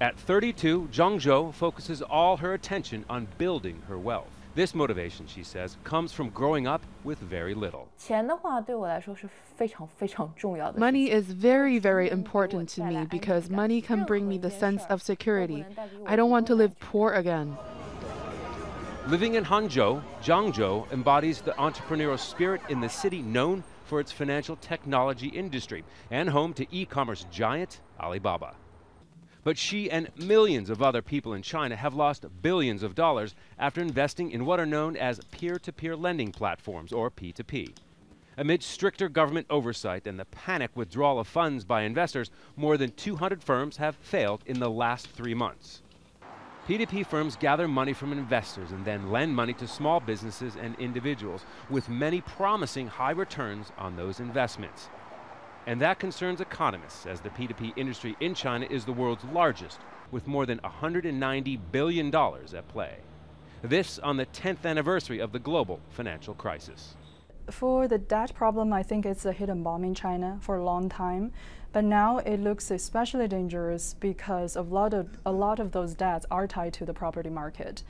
At 32, Zhang Zhou focuses all her attention on building her wealth. This motivation, she says, comes from growing up with very little. Money is very, very important to me because money can bring me the sense of security. I don't want to live poor again. Living in Hangzhou, Zhang Zhou embodies the entrepreneurial spirit in the city known for its financial technology industry and home to e commerce giant Alibaba. But she and millions of other people in China have lost billions of dollars after investing in what are known as peer to peer lending platforms, or P2P. Amid stricter government oversight and the panic withdrawal of funds by investors, more than 200 firms have failed in the last three months. P2P firms gather money from investors and then lend money to small businesses and individuals, with many promising high returns on those investments. And that concerns economists, as the P2P industry in China is the world's largest, with more than $190 billion at play. This on the 10th anniversary of the global financial crisis. For the debt problem, I think it's a hidden bomb in China for a long time. But now it looks especially dangerous because a lot of, a lot of those debts are tied to the property market.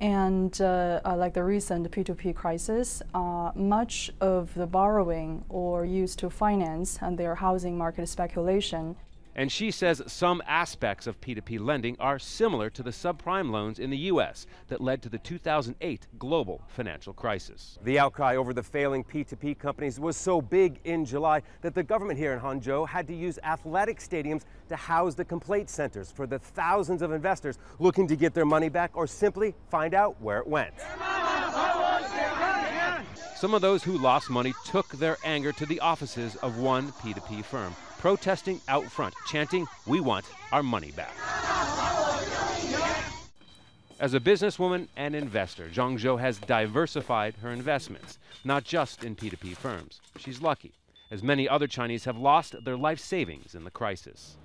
And uh, uh, like the recent P2P crisis, uh, much of the borrowing or used to finance and their housing market speculation And she says some aspects of P2P lending are similar to the subprime loans in the U.S. that led to the 2008 global financial crisis. The outcry over the failing P2P companies was so big in July that the government here in Hangzhou had to use athletic stadiums to house the complaint centers for the thousands of investors looking to get their money back or simply find out where it went. Some of those who lost money took their anger to the offices of one P2P firm, protesting out front, chanting, We want our money back. As a businesswoman and investor, Zhang Zhou has diversified her investments, not just in P2P firms. She's lucky, as many other Chinese have lost their life savings in the crisis.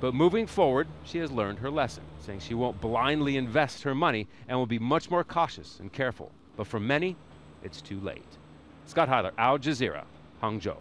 But moving forward, she has learned her lesson, saying she won't blindly invest her money and will be much more cautious and careful. But for many, it's too late. Scott Heidler, Al Jazeera, Hangzhou.